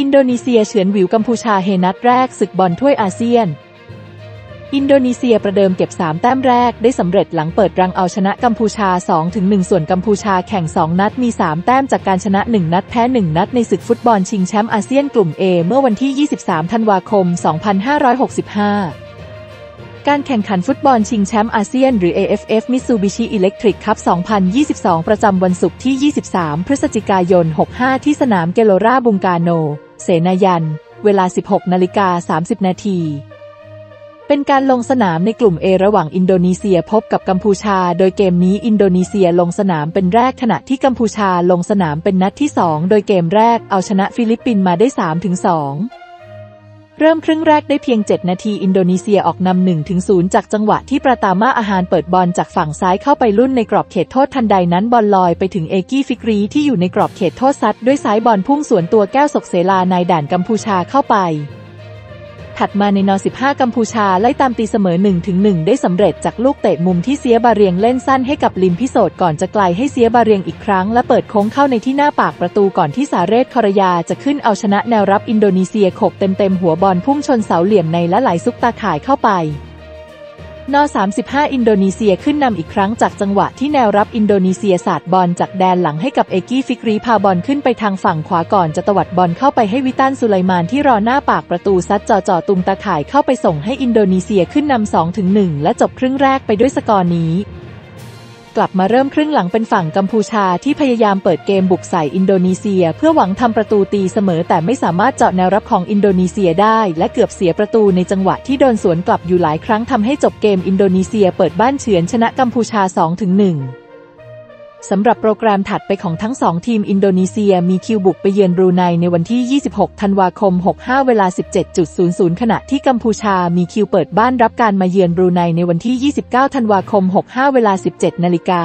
อินโดนีเซียเฉือนหวิวกัมพูชาเฮนัดแรกศึกบอลถ้วยอาเซียน อินโดนีเซียประเดิมเก็บ 3 แต้มแรกได้สำเร็จหลังเปิดรังเอาชนะกัมพูชา 2-1 ส่วนกัมพูชาแข่ง 2 นัดมี 3 แต้มจากการชนะ 1 นัดแพ้ 1 นัดในศึกฟุตบอลชิงแชมป์อาเซียนกลุ่ม A เมื่อวันที่ 23 ธันวาคม 2565การแข่งขันฟุตบอลชิงแชมป์อาเซียนหรือ AFF Mitsubishi Electric Cup 2022 ประจำวันศุกร์ที่ 23 พฤศจิกายน 65 ที่สนามเกโลราบุงการ์โน เสนายัน เวลา 16นาฬิกา30 นาที เป็นการลงสนามในกลุ่มเอระหว่างอินโดนีเซียพบกับกัมพูชา โดยเกมนี้อินโดนีเซียลงสนามเป็นนัดแรกขณะที่กัมพูชาลงสนามเป็นนัดที่ 2 โดยเกมแรกเอาชนะฟิลิปปินส์มาได้3-2 เริ่มครึ่งแรกได้เพียง 7 นาทีอินโดนีเซียออกนำหนึ่งถึงศูนย์จากจังหวะที่ปราตามาอาร์ฮานเปิดบอลจากฝั่งซ้ายเข้าไปลุ้นในกรอบเขตโทษทันใดนั้นบอลลอยไปถึงเอกี้ฟิกรีที่อยู่ในกรอบเขตโทษซัดด้วยซ้ายบอลพุ่งสวนตัวแก้ว ซกเซลา นายด่านกัมพูชาเข้าไป ถัดมาในนาที 15 กัมพูชาไล่ตามตีเสมอ1ถึง1ได้สำเร็จจากลูกเตะมุมที่เสียบาเรียงเล่นสั้นให้กับลิมพิโสดก่อนจะไหลให้เสียบาเรียงอีกครั้งและเปิดโค้งเข้าในที่หน้าปากประตูก่อนที่สาเรศคอรยาจะขึ้นเอาชนะแนวรับอินโดนีเซียโขกเต็มๆหัวบอลพุ่งชนเสาเหลี่ยมในและไหลซุกตาข่ายเข้าไป นาที 35 อินโดนีเซียขึ้นนำอีกครั้งจากจังหวะที่แนวรับอินโดนีเซียสาดบอลจากแดนหลังให้กับเอกี้ฟิกรีพาบอลขึ้นไปทางฝั่งขวาก่อนจะตวัดบอลเข้าไปให้วิตันสุไลมานที่รอหน้าปากประตูซัดจ่อจ่อตุงตาข่ายเข้าไปส่งให้อินโดนีเซียขึ้นนำ2ถึง1และจบครึ่งแรกไปด้วยสกอร์นี้ กลับมาเริ่มครึ่งหลังเป็นฝั่งกัมพูชาที่พยายามเปิดเกมบุกใส่อินโดนีเซีย เพื่อหวังทำประตูตีเสมอแต่ไม่สามารถเจาะแนวรับของอินโดนีเซียได้ และเกือบเสียประตูในจังหวะที่โดนสวนกลับอยู่หลายครั้งทำให้จบเกมอินโดนีเซียเปิดบ้านเฉือนชนะกัมพูชา 2-1 สำหรับโปรแกรมถัดไปของทั้งสองทีมอินโดนีเซียมีคิวบุกไปเยือนบรูไนในวันที่ 26 ธันวาคม 65 เวลา 17.00 ขณะที่กัมพูชามีคิวเปิดบ้านรับการมาเยือนบรูไนในวันที่ 29 ธันวาคม 65 เวลา 17 นาฬิกา